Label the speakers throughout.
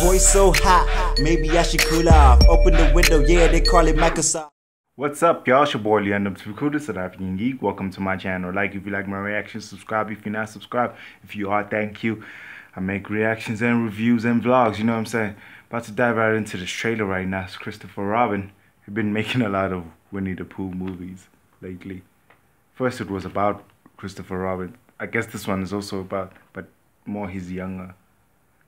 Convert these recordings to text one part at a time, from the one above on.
Speaker 1: boy so hot, maybe I should cool off. Open the window, yeah, they call it Microsoft.
Speaker 2: What's up, y'all? It's your boy Luyanda Mthimkhulu, South African Geek. Welcome to my channel. Like if you like my reactions, subscribe if you're not subscribed. If you are, thank you. I make reactions and reviews and vlogs, you know what I'm saying? About to dive right into this trailer right now. It's Christopher Robin. He's been making a lot of Winnie the Pooh movies lately. First it was about Christopher Robin. I guess this one is also about, but more he's younger.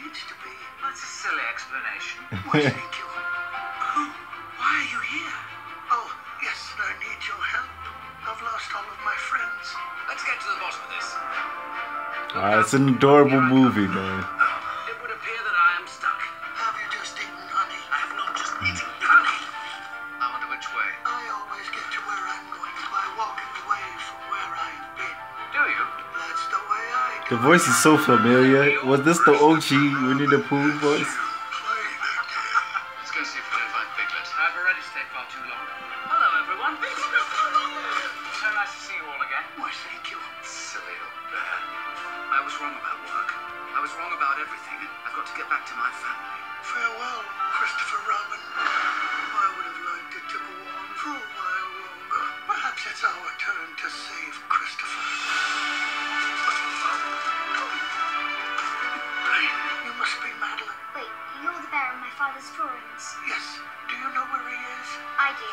Speaker 3: needs to be.
Speaker 4: That's a silly explanation.
Speaker 3: Why, thank you. Who? Why are you here? Oh, yes, I need your help. I've lost all of my friends.
Speaker 5: Let's get to the bottom of this.
Speaker 2: Ah, it's an adorable movie, man.
Speaker 3: The
Speaker 2: voice is so familiar. Was this the OG Winnie the Pooh voice?
Speaker 5: I was wrong about everything. I've got to get back to my family.
Speaker 3: Farewell, Christopher Robin.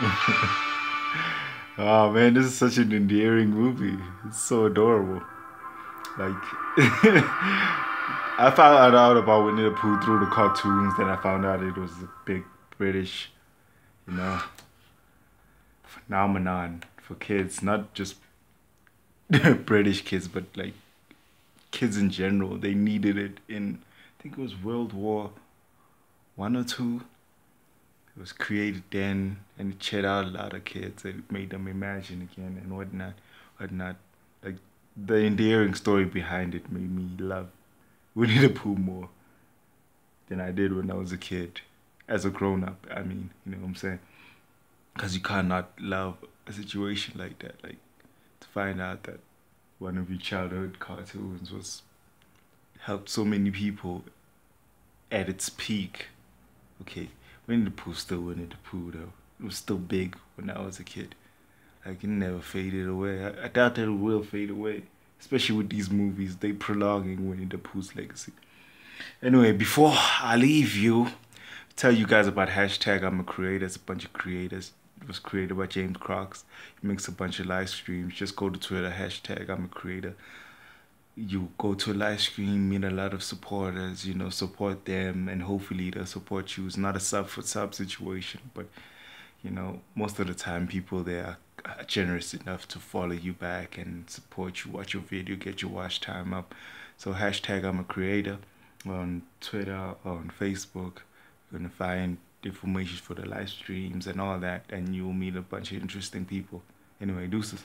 Speaker 2: Oh, man, this is such an endearing movie. It's so adorable. Like I found out about Winnie the Pooh through the cartoons, then I found out it was a big British, you know, phenomenon for kids, not just British kids, but like kids in general. They needed it in I think it was World War One or two. It was created then, and it cheered out a lot of kids. It made them imagine again and whatnot, whatnot. Like the endearing story behind it made me love Winnie the Pooh more than I did when I was a kid. As a grown up, I mean, you know what I'm saying? Because you cannot love a situation like that. Like to find out that one of your childhood cartoons was helped so many people at its peak. Okay, Winnie the Pooh still Winnie the Pooh though. It was still big when I was a kid. Like it never faded away. I, I doubt that it will fade away. Especially with these movies, they prolonging Winnie the Pooh's legacy. Anyway, before I leave you, tell you guys about hashtag I'm a creator. It's a bunch of creators. It was created by James Crocs. He makes a bunch of live streams. Just go to Twitter, hashtag I'm a creator you go to a live stream, meet a lot of supporters, you know, support them, and hopefully they'll support you. It's not a sub for sub situation, but you know, most of the time people there are generous enough to follow you back and support you, watch your video, get your watch time up. So hashtag I'm a creator on Twitter, on Facebook. You're gonna find information for the live streams and all that, and you'll meet a bunch of interesting people. Anyway, deuces.